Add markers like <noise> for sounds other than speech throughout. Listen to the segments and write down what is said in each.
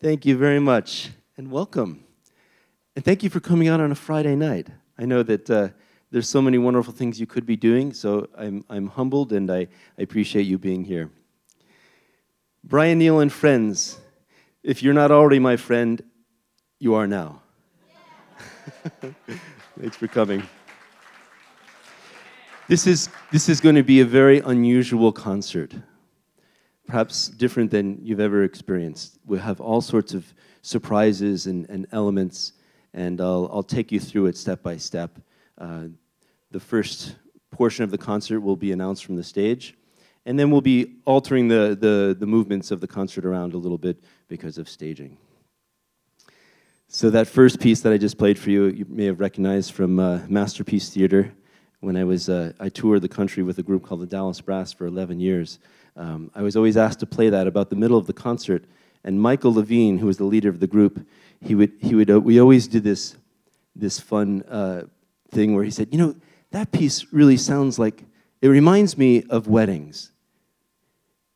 Thank you very much, and welcome. And thank you for coming out on a Friday night. I know that uh, there's so many wonderful things you could be doing, so I'm, I'm humbled and I, I appreciate you being here. Brian Neal and friends, if you're not already my friend, you are now. <laughs> Thanks for coming. This is, this is going to be a very unusual concert, perhaps different than you've ever experienced. we have all sorts of surprises and, and elements, and I'll, I'll take you through it step by step. Uh, the first portion of the concert will be announced from the stage, and then we'll be altering the, the, the movements of the concert around a little bit because of staging. So that first piece that I just played for you, you may have recognized from uh, Masterpiece Theater when I was, uh, I toured the country with a group called the Dallas Brass for 11 years. Um, I was always asked to play that about the middle of the concert, and Michael Levine, who was the leader of the group, he would, he would, uh, we always did this, this fun uh, thing where he said, you know, that piece really sounds like, it reminds me of weddings.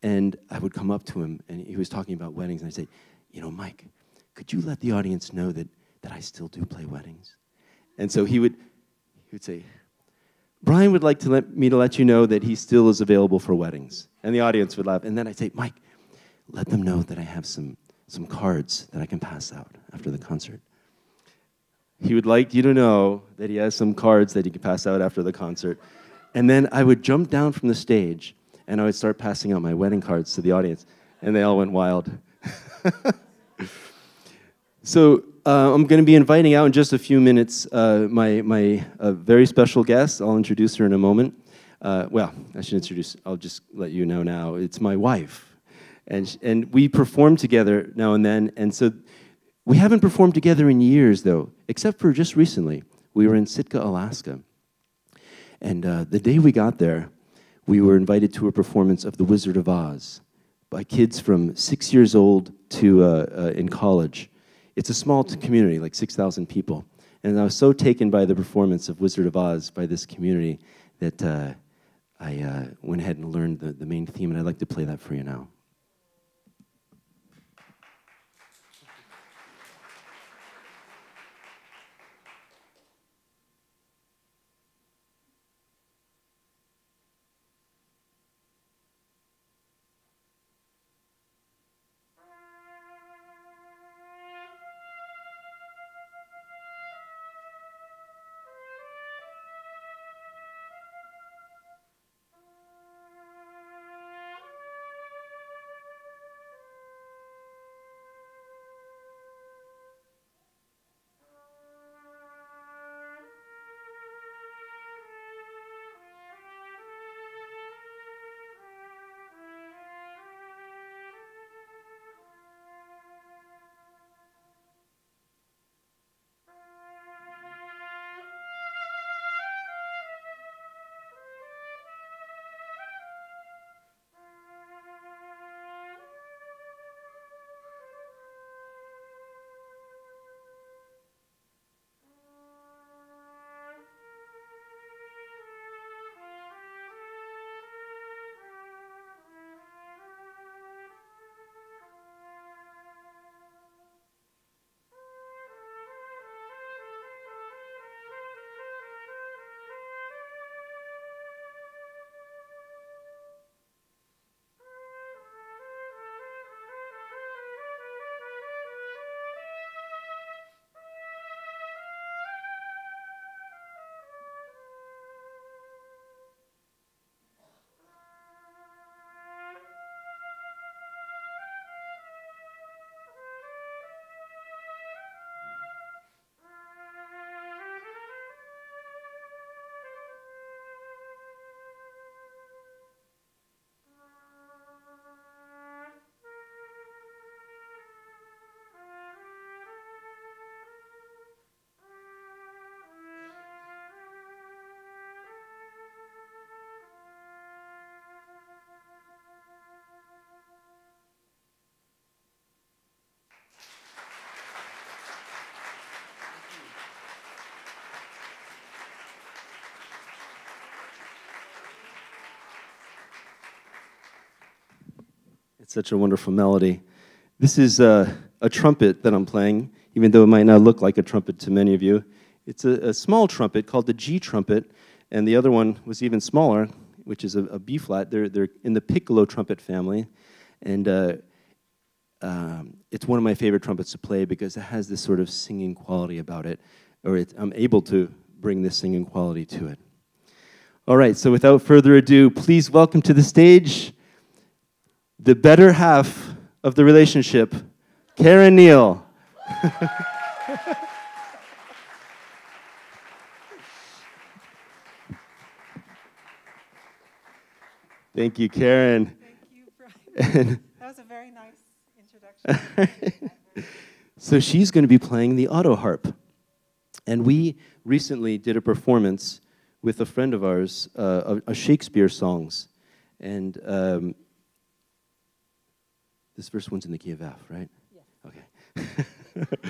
And I would come up to him, and he was talking about weddings, and I'd say, you know, Mike, could you let the audience know that, that I still do play weddings? And so he would, he would say, Brian would like to let me to let you know that he still is available for weddings. And the audience would laugh. And then I'd say, Mike, let them know that I have some, some cards that I can pass out after the concert. He would like you to know that he has some cards that he can pass out after the concert. And then I would jump down from the stage and I would start passing out my wedding cards to the audience. And they all went wild. <laughs> so uh, I'm going to be inviting out in just a few minutes uh, my, my uh, very special guest. I'll introduce her in a moment. Uh, well, I should introduce, I'll just let you know now. It's my wife. And, and we perform together now and then. And so we haven't performed together in years, though, except for just recently. We were in Sitka, Alaska. And uh, the day we got there, we were invited to a performance of The Wizard of Oz by kids from six years old to uh, in college. It's a small community, like 6,000 people. And I was so taken by the performance of Wizard of Oz by this community that uh, I uh, went ahead and learned the, the main theme, and I'd like to play that for you now. Such a wonderful melody. This is uh, a trumpet that I'm playing, even though it might not look like a trumpet to many of you. It's a, a small trumpet called the G trumpet, and the other one was even smaller, which is a, a B flat. They're, they're in the piccolo trumpet family, and uh, um, it's one of my favorite trumpets to play because it has this sort of singing quality about it, or it, I'm able to bring this singing quality to it. All right, so without further ado, please welcome to the stage the better half of the relationship, Karen Neal. <laughs> Thank you, Karen. Thank you, Brian. <laughs> that was a very nice introduction. so she's going to be playing the auto harp. And we recently did a performance with a friend of ours, uh, a, a Shakespeare songs. And um, this first one's in the key of F, right? Yeah. Okay.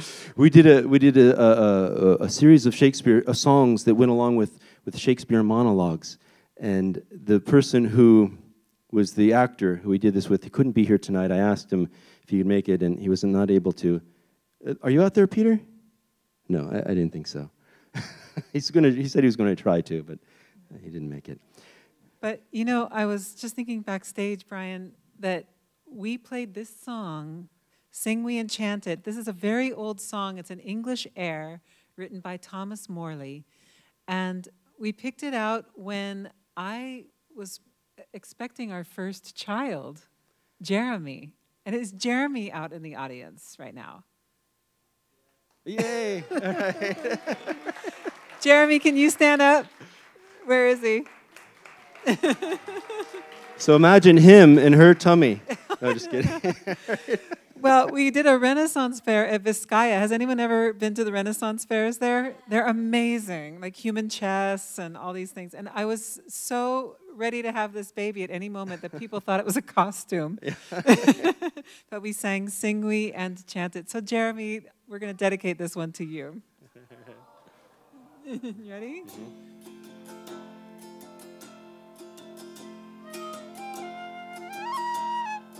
<laughs> we did a we did a, a, a, a series of Shakespeare uh, songs that went along with with Shakespeare monologues, and the person who was the actor who we did this with, he couldn't be here tonight. I asked him if he could make it, and he was not able to. Uh, are you out there, Peter? No, I, I didn't think so. <laughs> He's gonna. He said he was going to try to, but he didn't make it. But you know, I was just thinking backstage, Brian, that we played this song, "Sing We and Chant It." This is a very old song. It's an English air written by Thomas Morley, and we picked it out when I was expecting our first child, Jeremy. And is Jeremy out in the audience right now? Yay! <laughs> Jeremy, can you stand up? Where is he? so imagine him in her tummy. <laughs> No, just kidding. <laughs> well, we did a Renaissance fair at Vizcaya. Has anyone ever been to the Renaissance fairs there? They're amazing, like human chess and all these things. And I was so ready to have this baby at any moment that people thought it was a costume. <laughs> but we sang Sing We and Chant It. So, Jeremy, we're going to dedicate this one to you. <laughs> you ready? Mm-hmm.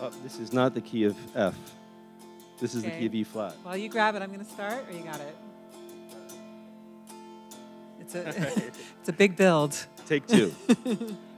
Oh, this is not the key of F. This is okay. the key of E flat. Well, you grab it. I'm going to start, or you got it? It's a, <laughs> it's a big build. Take two. <laughs>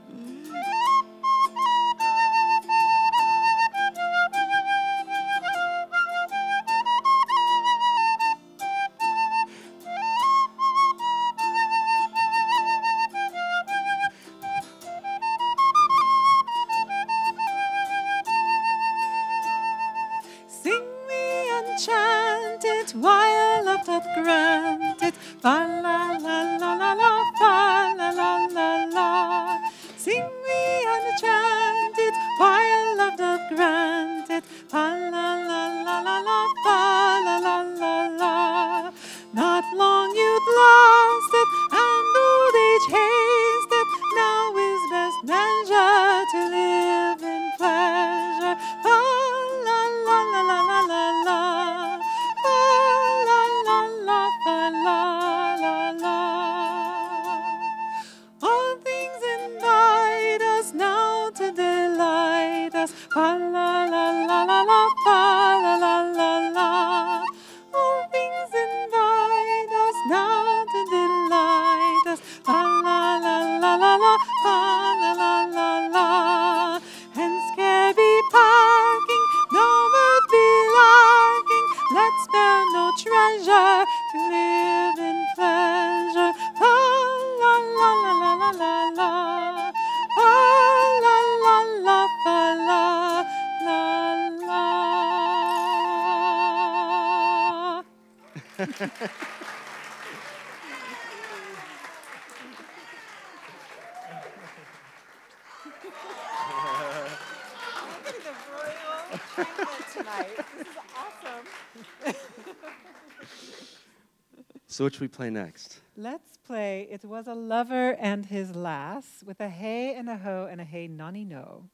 So what should we play next? Let's play It Was a Lover and His Lass with a hey and a ho and a hey nonny no.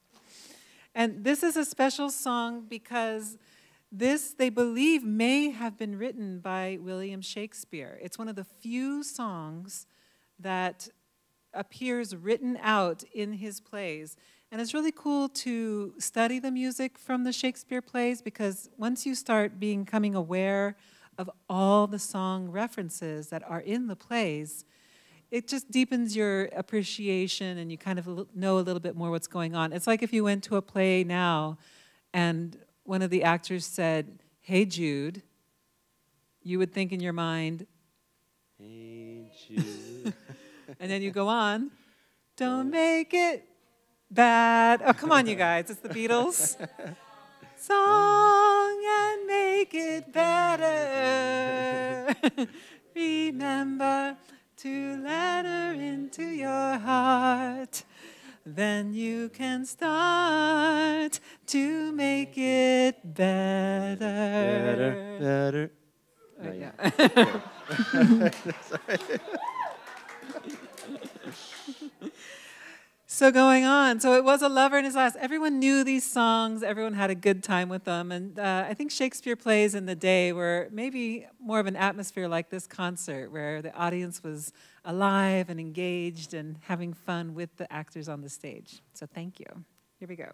And this is a special song because this, they believe, may have been written by William Shakespeare. It's one of the few songs that appears written out in his plays. And it's really cool to study the music from the Shakespeare plays because once you start becoming aware of all the song references that are in the plays, it just deepens your appreciation and you kind of know a little bit more what's going on. It's like if you went to a play now and one of the actors said, Hey Jude, you would think in your mind, Hey Jude. <laughs> and then you go on, Don't make it bad. Oh, come on, you guys, it's the Beatles. <laughs> Song and make it better. <laughs> Remember to let her into your heart. Then you can start to make it better. Better, better. Oh, yeah. <laughs> So going on, so it was a lover and his lass. Everyone knew these songs. Everyone had a good time with them, and uh, I think Shakespeare plays in the day were maybe more of an atmosphere like this concert, where the audience was alive and engaged and having fun with the actors on the stage. So thank you. Here we go.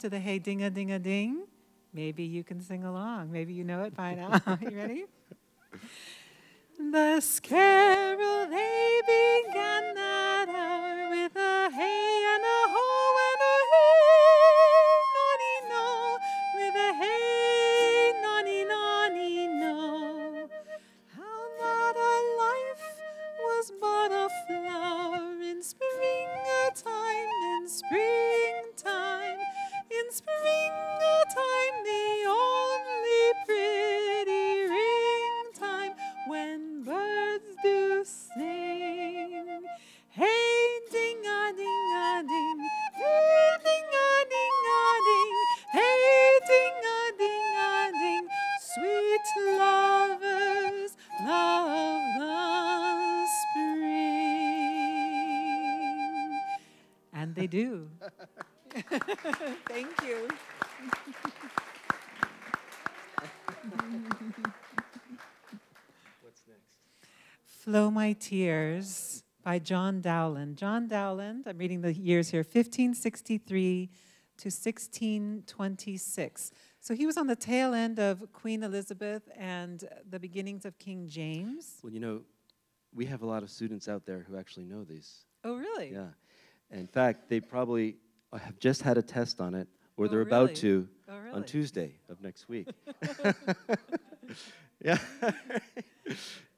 To the hey ding a ding a ding, maybe you can sing along. Maybe you know it by now. <laughs> you ready? The carol they began that hour with a hey Flow My Tears by John Dowland. John Dowland, I'm reading the years here, 1563 to 1626. So he was on the tail end of Queen Elizabeth and the beginnings of King James. Well, you know, we have a lot of students out there who actually know these. Oh, really? Yeah. In fact, they probably have just had a test on it, or Oh, they're really? about to Oh, really? on Tuesday of next week. <laughs> <laughs> yeah. <laughs>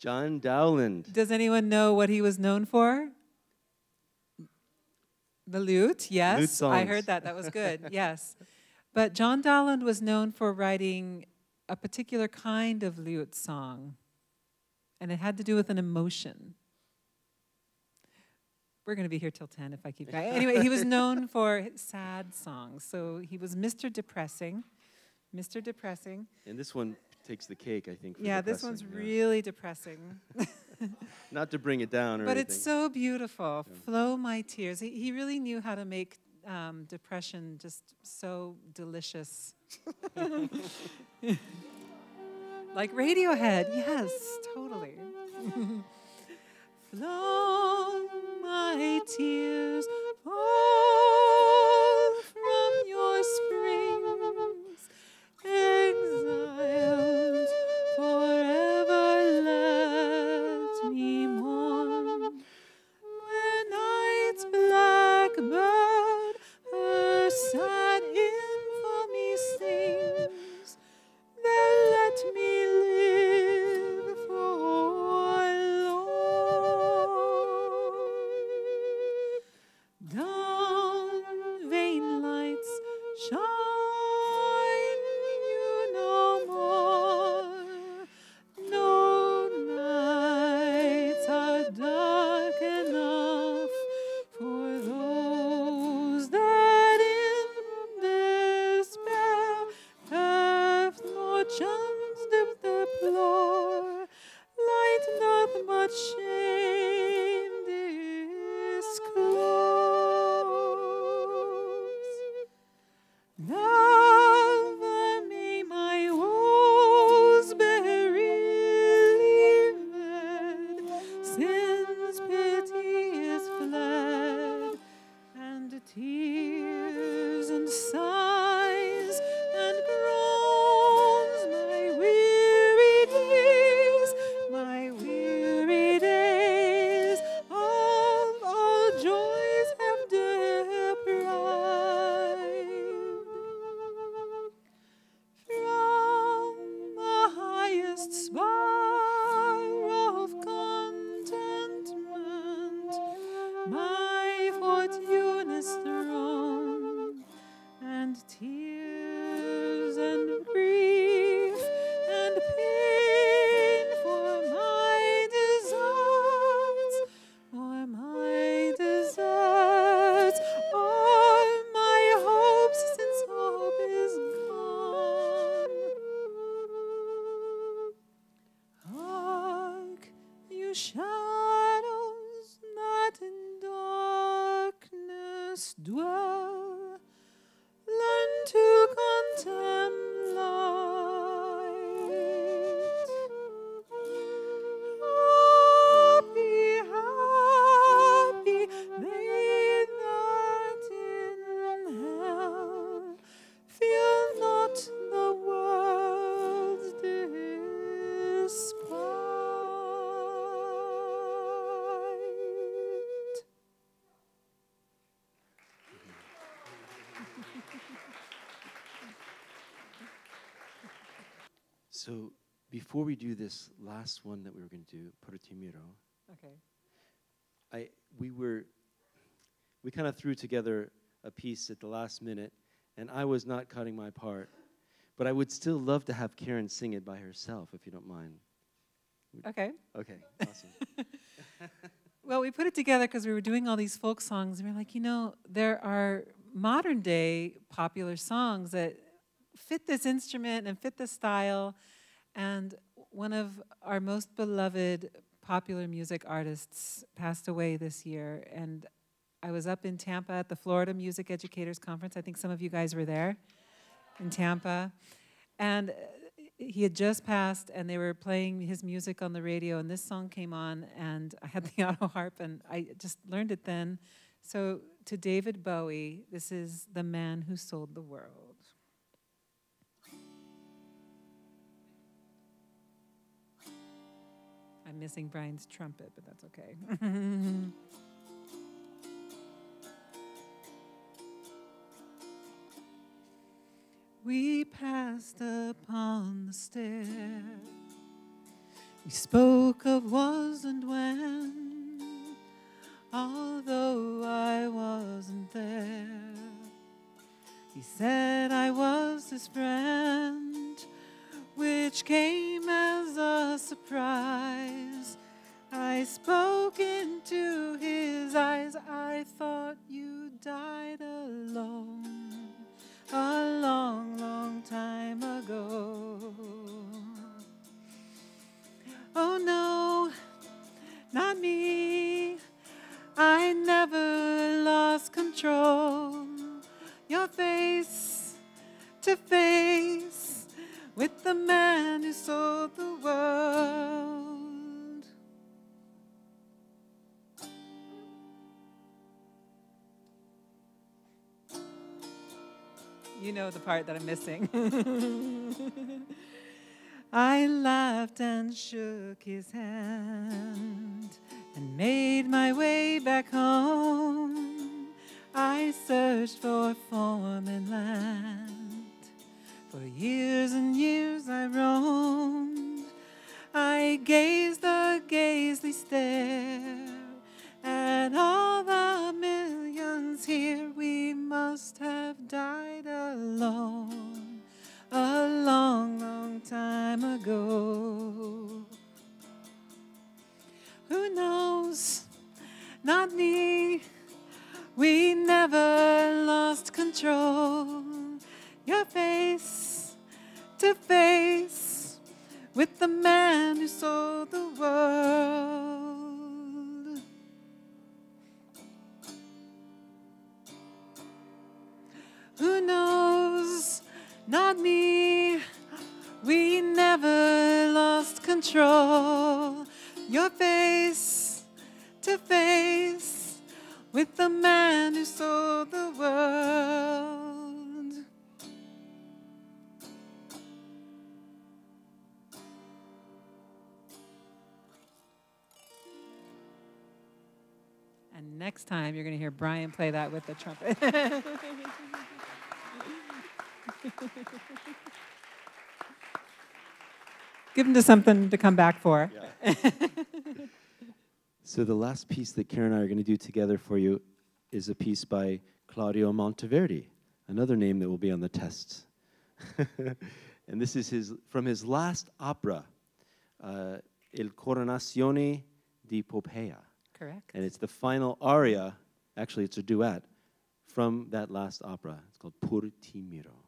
John Dowland. Does anyone know what he was known for? The lute, yes. I songs. heard that. That was good. <laughs> yes. But John Dowland was known for writing a particular kind of lute song. and it had to do with an emotion. We're going to be here till 10 if I keep going. Anyway, he was <laughs> known for sad songs. So he was Mr. Depressing. Mr. Depressing. And this one takes the cake, I think. Yeah, this one's yeah. really depressing. <laughs> Not to bring it down But anything. it's so beautiful. Yeah. Flow my tears. He, he really knew how to make um, depression just so delicious. <laughs> like Radiohead, yes, totally. <laughs> Flow my tears fall do this last one that we were going to do, Pur ti miro, Okay. I we were we kind of threw together a piece at the last minute, and I was not cutting my part, but I would still love to have Karen sing it by herself, if you don't mind. Okay. Okay, <laughs> awesome. <laughs> Well, we put it together because we were doing all these folk songs, and we are like, you know, there are modern day popular songs that fit this instrument and fit this style. And one of our most beloved popular music artists passed away this year. And I was up in Tampa at the Florida Music Educators Conference. I think some of you guys were there in Tampa. And uh, he had just passed, and they were playing his music on the radio, and this song came on, and I had <laughs> the auto harp, and I just learned it then. So, to David Bowie, this is The Man Who Sold the World. I'm missing Brian's trumpet, but that's okay. <laughs> We passed upon the stair. We spoke of was and when, although I wasn't there. He said I was his friend, which came know the part that I'm missing. <laughs> I laughed and shook his hand and made my way back home. I searched for foreign land. Not me. We never lost control. Your face to face with the man who sold the world. And next time you're going to hear Brian play that with the trumpet. <laughs> Give them to something to come back for. <laughs> So the last piece that Karen and I are going to do together for you is a piece by Claudio Monteverdi, another name that will be on the tests. <laughs> and this is his from his last opera, uh, L'incoronazione di Poppea. Correct. And it's the final aria, actually it's a duet, from that last opera. It's called Pur ti miro.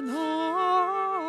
Non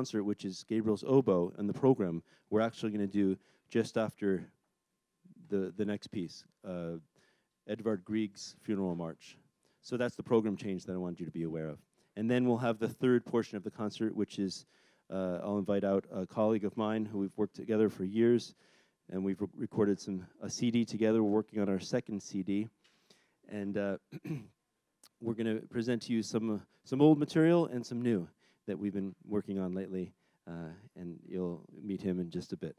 concert, which is Gabriel's oboe, and the program we're actually going to do just after the the next piece, uh, Edvard Grieg's funeral march. So that's the program change that I wanted you to be aware of. And then we'll have the third portion of the concert, which is uh, I'll invite out a colleague of mine who we've worked together for years, and we've re- recorded some a CD together. We're working on our second CD, and uh, <clears throat> we're going to present to you some uh, some old material and some new that we've been working on lately. Uh, and you'll meet him in just a bit.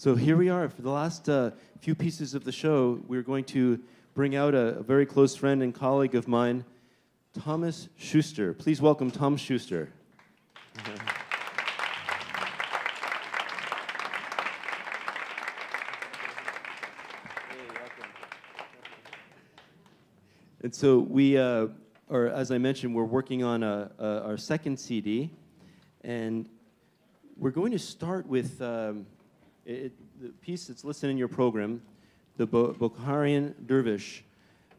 So here we are. For the last uh, few pieces of the show, we're going to bring out a, a very close friend and colleague of mine, Thomas Schuster. Please welcome Tom Schuster. And so we, uh, or as I mentioned, we're working on a, a, our second CD, and we're going to start with um, it, the piece that's listed in your program, the Bo- Bokharian Dervish,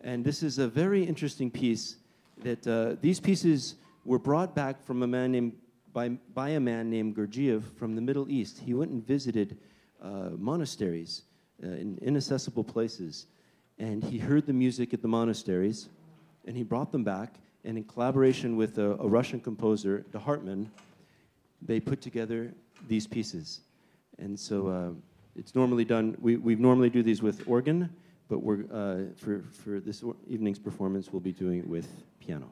and this is a very interesting piece. That uh, these pieces were brought back from a man named by, by a man named Gurdjieff from the Middle East. He went and visited uh, monasteries uh, in inaccessible places and he heard the music at the monasteries, and he brought them back. And in collaboration with a, a Russian composer, de Hartmann, they put together these pieces. And so uh, it's normally done. We we normally do these with organ, but we're uh, for for this evening's performance, we'll be doing it with piano.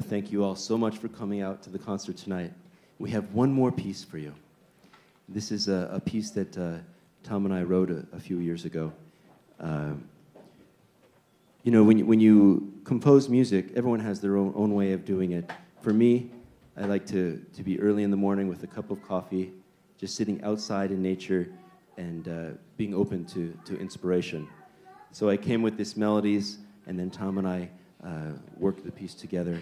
To thank you all so much for coming out to the concert tonight. We have one more piece for you. This is a, a piece that uh, Tom and I wrote a, a few years ago. Uh, you know, when you, when you compose music, everyone has their own, own way of doing it. For me, I like to, to be early in the morning with a cup of coffee, just sitting outside in nature and uh, being open to, to inspiration. So I came with these melodies, and then Tom and I uh, worked the piece together.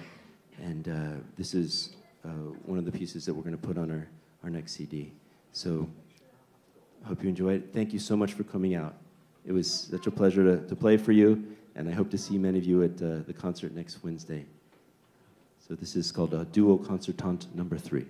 And uh, this is uh, one of the pieces that we're going to put on our, our next CD. So I hope you enjoyed it. Thank you so much for coming out. It was such a pleasure to, to play for you, and I hope to see many of you at uh, the concert next Wednesday. So this is called uh, Duo Concertante number three.